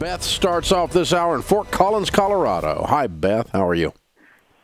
Beth starts off this hour in Fort Collins, Colorado. Hi, Beth. How are you?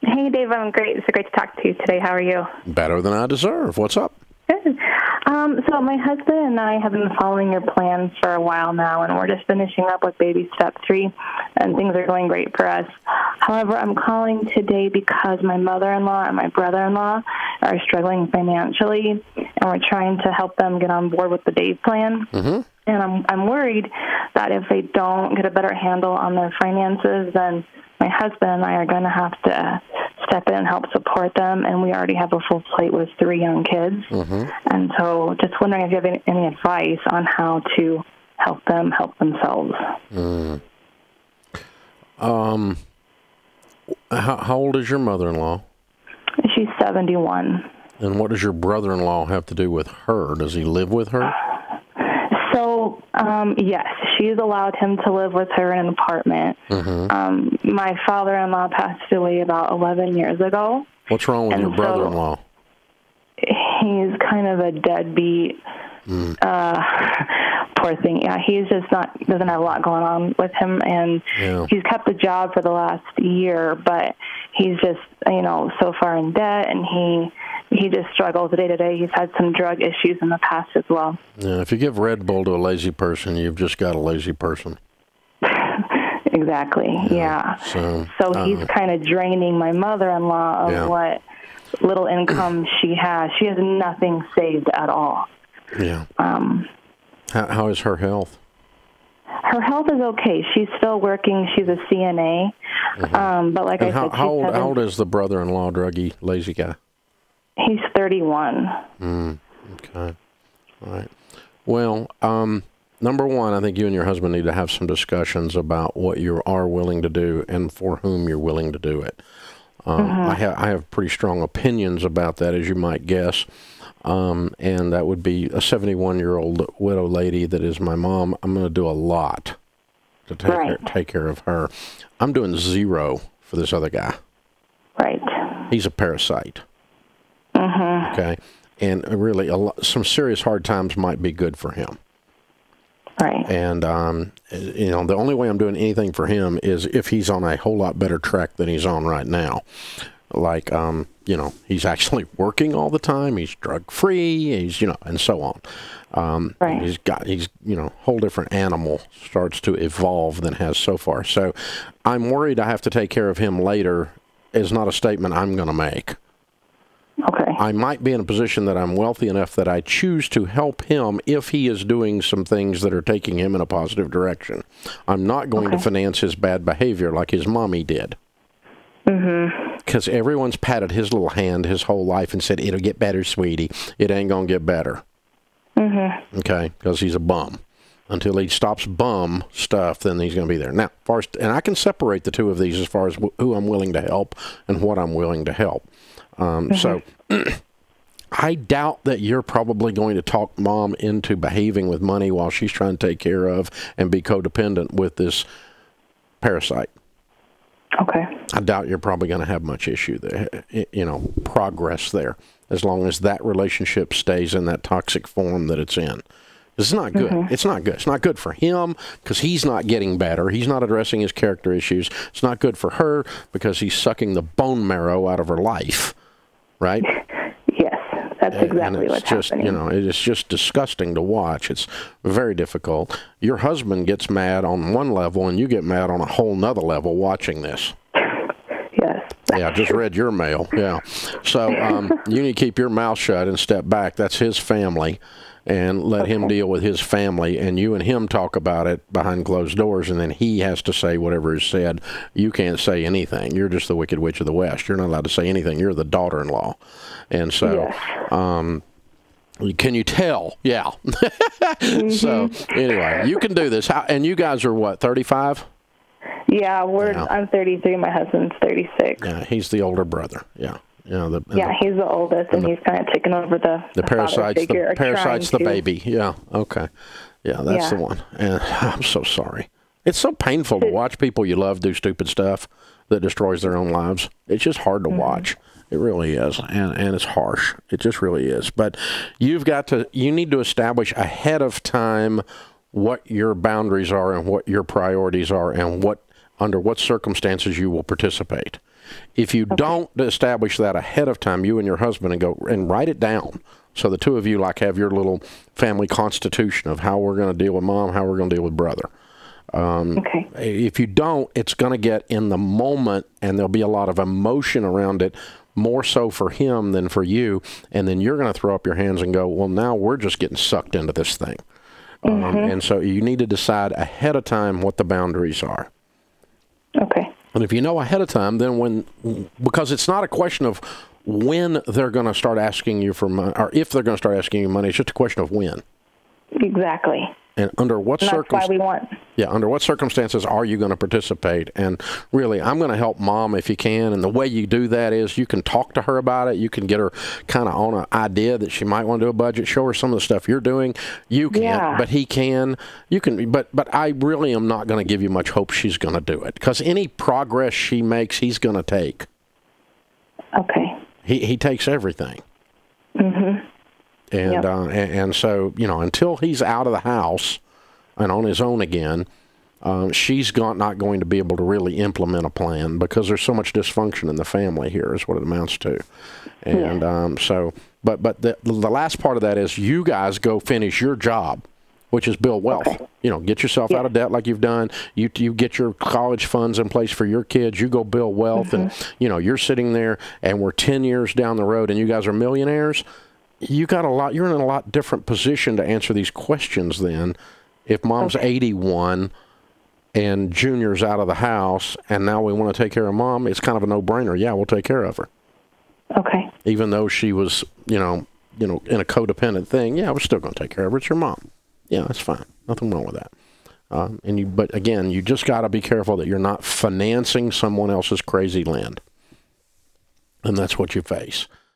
Hey, Dave. I'm great. It's great to talk to you today. How are you? Better than I deserve. What's up? Good. Um, so my husband and I have been following your plan for a while now, and we're just finishing up with baby step three, and things are going great for us. However, I'm calling today because my mother-in-law and my brother-in-law are struggling financially, and we're trying to help them get on board with the Dave plan. Mm-hmm. And I'm I'm worried that if they don't get a better handle on their finances, then my husband and I are going to have to step in and help support them. And we already have a full plate with three young kids. Mm-hmm. And so, just wondering if you have any, any advice on how to help them help themselves. Mm. Um, how, how old is your mother-in-law? She's 71. And what does your brother-in-law have to do with her? Does he live with her? So, um, yes, she's allowed him to live with her in an apartment. Mm-hmm. Um, my father-in-law passed away about 11 years ago. What's wrong with your brother-in-law? He's kind of a deadbeat. Mm. Uh, poor thing. Yeah, he's just not doesn't have a lot going on with him, and Yeah. he's kept the job for the last year, but he's just you know so far in debt, and he he just struggles day to day. He's had some drug issues in the past as well. Yeah, if you give Red Bull to a lazy person, you've just got a lazy person. Exactly. Yeah. So, So he's uh, kind of draining my mother-in-law of Yeah. what little income she has. She has nothing saved at all. yeah. Um, How, how is her health? her health is okay. She's still working. She's a CNA. Um, but like. And I how, said, how old, how old is the brother-in-law, druggy, lazy guy? He's 31. Mm, okay. All right. Well, um, number one, I think you and your husband need to have some discussions about what you are willing to do and for whom you're willing to do it. Um, I, ha- I have pretty strong opinions about that, as you might guess. Um, and that would be a 71 year old widow lady that is my mom. I'm going to do a lot to take, care, take care of her. I'm doing zero for this other guy. Right. He's a parasite. Mhm. Okay. And really, a lot, some serious hard times might be good for him. Right. And, um, you know, the only way I'm doing anything for him is if he's on a whole lot better track than he's on right now. Like, um, you know, he's actually working all the time. He's drug free. He's, you know, and so on. Um, Right. He's got, he's, you know, whole different animal starts to evolve than has so far. So I'm worried I have to take care of him later is not a statement I'm going to make. Okay. I might be in a position that I'm wealthy enough that I choose to help him if he is doing some things that are taking him in a positive direction. I'm not going to finance his bad behavior like his mommy did. Mm-hmm. Because everyone's patted his little hand his whole life and said, It'll get better, sweetie. It ain't going to get better. Mm -hmm. Okay? Because he's a bum. Until he stops bum stuff, then he's going to be there. Now, first, and I can separate the two of these as far as wh- who I'm willing to help and what I'm willing to help. Um, So I doubt that you're probably going to talk mom into behaving with money while she's trying to take care of and be codependent with this parasite. Okay. I doubt you're probably going to have much issue there, you know, progress there, as long as that relationship stays in that toxic form that it's in. It's not good. Mm-hmm. It's not good. It's not good for him because he's not getting better. He's not addressing his character issues. It's not good for her because he's sucking the bone marrow out of her life, right? Yes. That's exactly and it's what's just happening. you know it's just disgusting to watch it's very difficult your husband gets mad on one level and you get mad on a whole nother level watching this. Yeah, just read your mail. Yeah. So um, you need to keep your mouth shut and step back. That's his family. And let him deal with his family, and you and him talk about it behind closed doors, and then he has to say whatever is said. You can't say anything. You're just the Wicked Witch of the West. You're not allowed to say anything. You're the daughter in law. And so, Yes. um, can you tell? Yeah. So, anyway, you can do this. How, and you guys are what, 35? Yeah, we're Yeah. I'm 33, my husband's 36. Yeah, he's the older brother. Yeah. Yeah, the, Yeah, the- he's the oldest, and he's kind of taken over the The parasite's figure, the parasite's the to. baby. Yeah. Okay. Yeah, that's the one. And I'm so sorry. It's so painful to watch people you love do stupid stuff that destroys their own lives. It's just hard to mm-hmm. watch. It really is, and and it's harsh. It just really is. But you've got to. You need to establish ahead of time what your boundaries are and what your priorities are and what under what circumstances you will participate. If you okay. don't establish that ahead of time, you and your husband, and go and write it down. So the two of you like have your little family constitution of how we're going to deal with mom, how we're going to deal with brother. Um, okay. If you don't, it's going to get in the moment, and there'll be a lot of emotion around it, more so for him than for you. And then you're going to throw up your hands and go, "Well, now we're just getting sucked into this thing." Um, mm-hmm. Um, and so you need to decide ahead of time what the boundaries are. Okay. And if you know ahead of time, then when, because it's not a question of when they're going to start asking you for money, or if they're going to start asking you money, it's just a question of when. Exactly. And under what circumstances? Yeah, under what circumstances are you going to participate? And really, I'm going to help mom if you can. And the way you do that is you can talk to her about it. You can get her kind of on an idea that she might want to do a budget. Show her some of the stuff you're doing. You can't, yeah. but he can. You can, but but I really am not going to give you much hope she's going to do it because any progress she makes, he's going to take. Okay. He he takes everything. Mm-hmm. And, yep. uh, and, and so you know until he's out of the house and on his own again, uh, she's got, not going to be able to really implement a plan because there's so much dysfunction in the family here is what it amounts to and yeah. um, so but but the, the last part of that is you guys go finish your job which is build wealth okay. you know get yourself yeah. out of debt like you've done you you get your college funds in place for your kids you go build wealth mm-hmm. and you know you're sitting there and we're 10 years down the road and you guys are millionaires you got a lot you're in a lot different position to answer these questions then. If mom's okay. 81 and junior's out of the house and now we want to take care of mom it's kind of a no-brainer. Yeah we'll take care of her. Okay. Even though she was you know you know in a codependent thing yeah we're still going to take care of her. It's your mom. Yeah that's fine. Nothing wrong with that. Um, and you but again you just got to be careful that you're not financing someone else's crazy land. And that's what you face